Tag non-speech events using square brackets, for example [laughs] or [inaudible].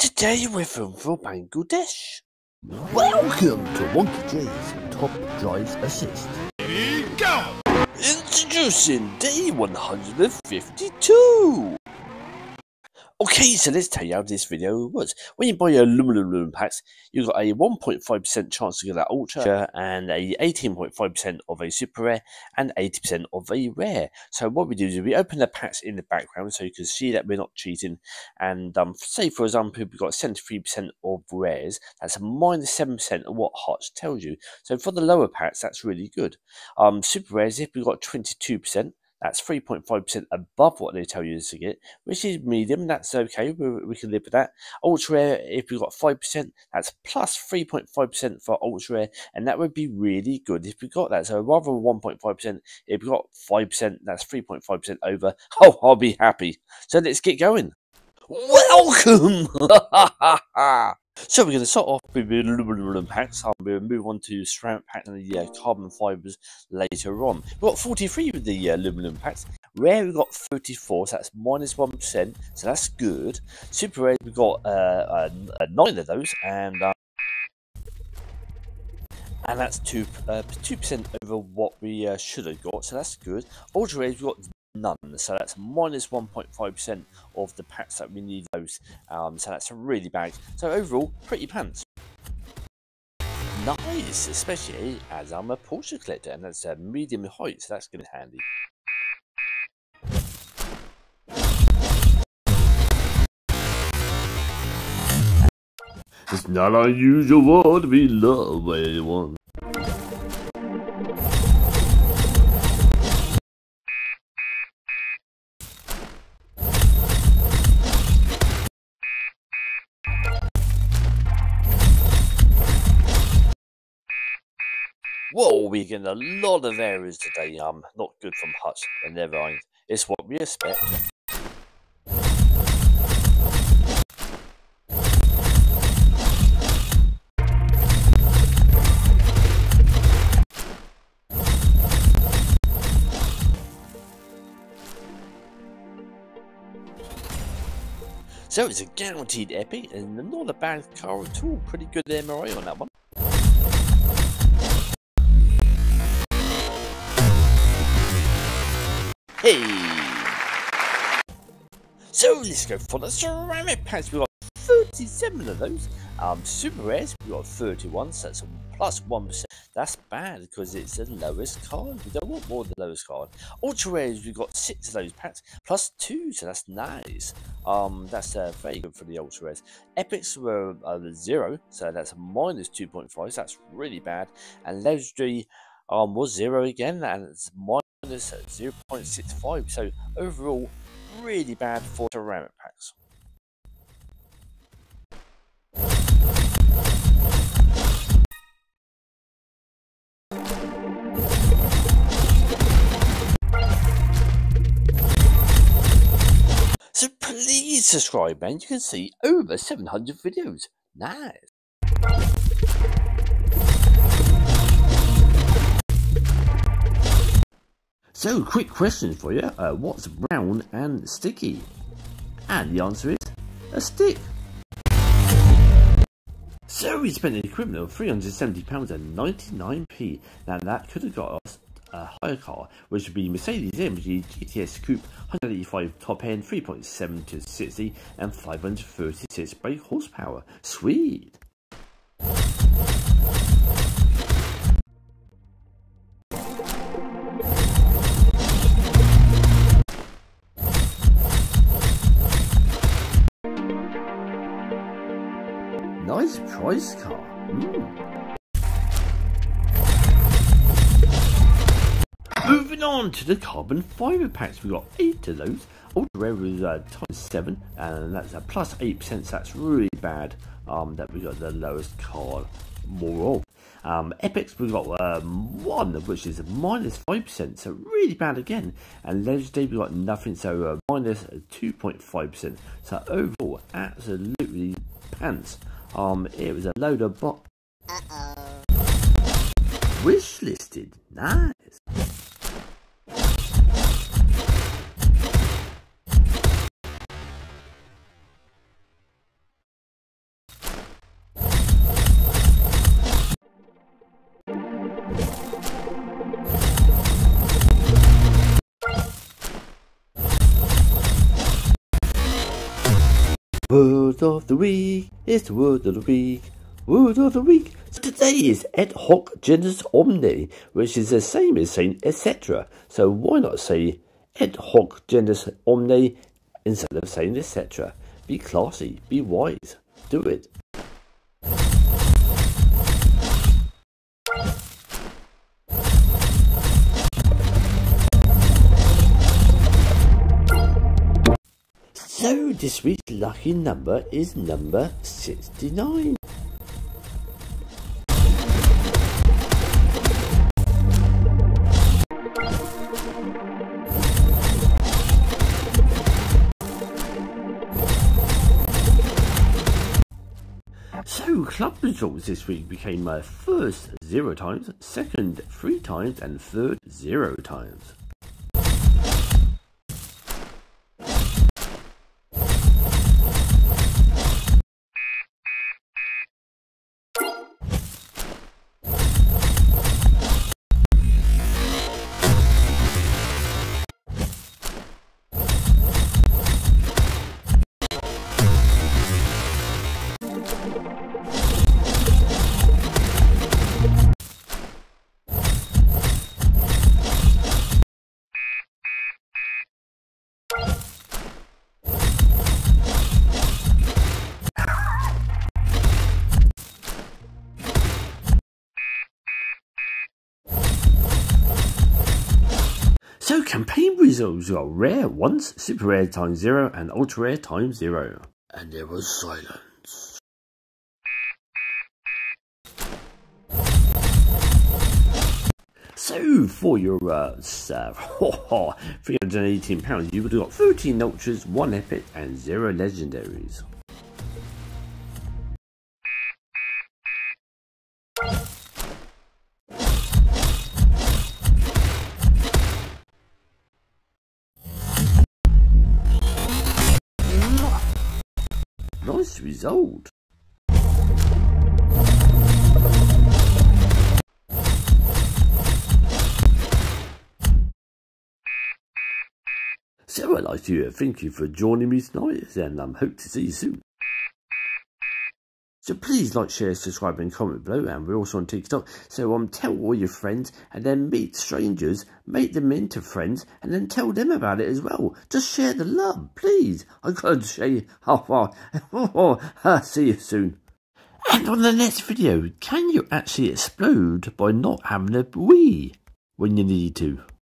Today we're from from Bangladesh. Welcome to WonkeyJase Top Drives Assist. Introducing day 152. Okay, so let's tell you how this video works. When you buy your aluminum packs, you've got a 1.5% chance to get that ultra and a 18.5% of a super rare and 80% of a rare. So what we do is we open the packs in the background so you can see that we're not cheating. And um, say for example, we've got 73% of rares. That's a minus 7% of what Hutch tells you. So for the lower packs, that's really good. Um, super rares, if we've got 22%, that's 3.5% above what they tell you to get, which is medium. That's okay. We, we can live with that. Ultra rare, if you've got 5%, that's plus 3.5% for ultra rare, and that would be really good if we got that. So rather than 1.5%, if we got 5%, that's 3.5% over. [laughs] Oh, I'll be happy. So let's get going. Welcome! [laughs] So we're going to start off with the aluminum packs. To move on to ceramic pack and the uh, carbon fibres later on. We've got 43 with the uh, aluminum packs. Rare we've got 34, so that's minus 1, so that's good. Super rare we've got uh, 9 of those, and uh, and that's 2 uh, 2% over what we uh, should have got, so that's good. Ultra rare we've got none. So that's minus 1.5% of the packs that we need those. Um, so that's really bad. So overall, pretty pants. Nice, especially as I'm a Porsche collector and that's a medium height, so that's going to be handy. It's not unusual to be loved by anyone. Whoa, we're getting a lot of errors today. Um, not good from Hutch, but never mind. It's what we expect. So it's a guaranteed epic and not a bad car at all. Pretty good MRA on that one. Hey! So let's go for the ceramic packs. We've got 37 of those. Um, super rares, we've got 31, so that's plus 1. That's bad because it's the lowest card. We don't want more than the lowest card. Ultra rares, we've got 6 of those packs, plus 2, so that's nice. Um, That's uh, very good for the ultra rares. Epics were uh, 0, so that's minus 2.5, so that's really bad. And legendary um, was 0 again, and it's minus minus 0.65. So overall, really bad for ceramic packs. So please subscribe man, you can see over 700 videos. Nice. So, quick question for you. Uh, what's brown and sticky? And the answer is a stick. So we spent an equivalent of £370 and 99p. Now that could have got us a higher car, which would be Mercedes-AMG GTS Coupe 185 top end, 3.7 to 60 and 536 brake horsepower. Sweet! Car. Mm. Moving on to the carbon fibre packs, we've got eight of those. Ultra rare was uh, times seven, and that's a plus eight percent. So that's really bad. Um, that we got the lowest card more of. Um, Epics we've got um, one, which is minus five percent, so really bad again. And Legendary we've got nothing, so uh, minus two point five percent. So overall, absolutely pants. Um, it was a load of bot. Uh oh. Wish listed. Nice. Of the week is the word of the week. Word of the week. So today is et hoc genus omne, which is the same as saying etc. So why not say et hoc genus omne instead of saying etc. Be classy, be wise, do it. This week's lucky number is number 69. So, club results this week became my first zero times, second three times, and third zero times. So campaign results got rare once, super rare times zero, and ultra rare times zero. And there was silence. So for your uh, uh, [laughs] 318 pounds, you've got 13 ultras, one epic, and zero legendaries. Nice result. So I'd like to thank you for joining me tonight and I um, hope to see you soon. So please like, share, subscribe and comment below and we're also on TikTok. So um, tell all your friends and then meet strangers, make them into friends and then tell them about it as well. Just share the love, please. I gotta [laughs] say, oh, [laughs] oh, see you soon. And on the next video, can you actually explode by not having a wee when you need to?